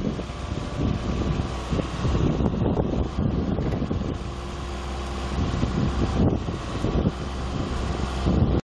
フフフフ。